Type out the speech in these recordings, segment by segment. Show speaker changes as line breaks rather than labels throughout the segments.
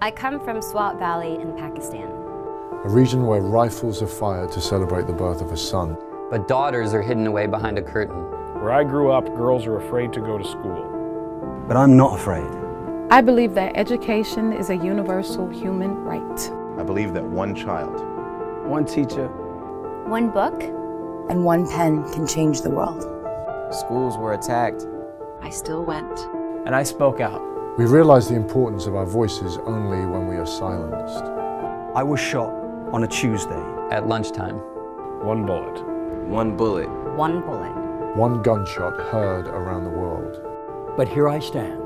I come from Swat Valley in Pakistan.
A region where rifles are fired to celebrate the birth of a son.
But daughters are hidden away behind a curtain.
Where I grew up, girls are afraid to go to school.
But I'm not afraid.
I believe that education is a universal human right.
I believe that one child,
one teacher,
one book,
and one pen can change the world.
Schools were attacked.
I still went.
And I spoke out.
We realize the importance of our voices only when we are silenced.
I was shot on a Tuesday.
At lunchtime.
One bullet.
One bullet.
One bullet.
One gunshot heard around the world.
But here I stand.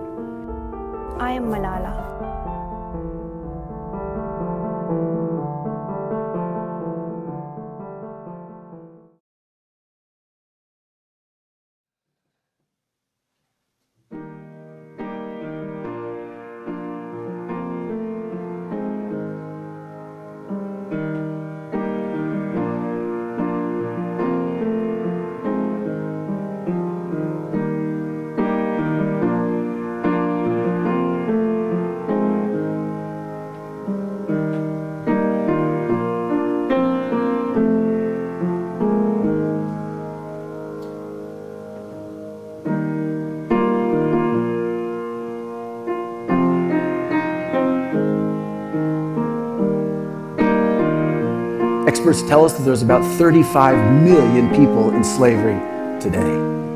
I am Malala.
Experts tell us that there's about 35 million people in slavery today.